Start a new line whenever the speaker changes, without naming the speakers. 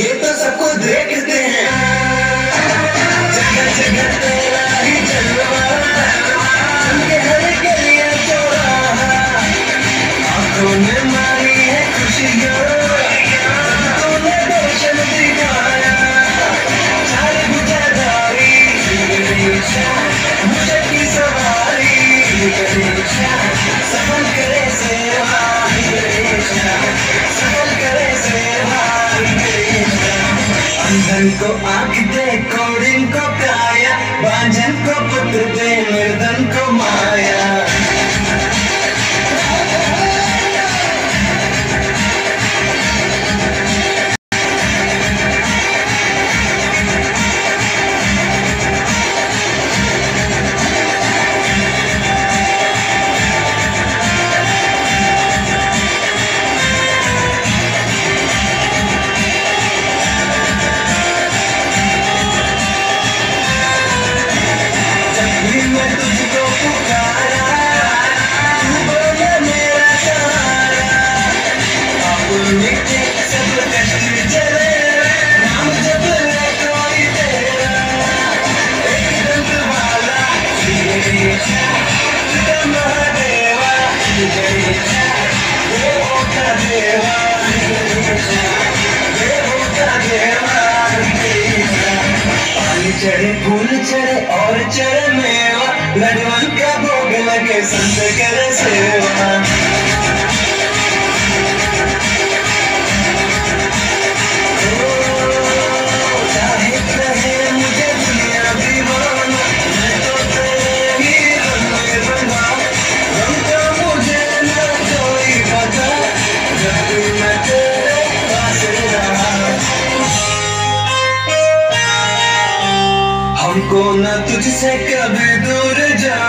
ये तो सबको दे देते हैं बंधन को आँख दे कौरिन को प्राय बांझन को पुत्र दे मर्दन को और चरण में लड़वन का भोग लगे संत कर सेवा। हमको ना तुझसे कभी दूर जा।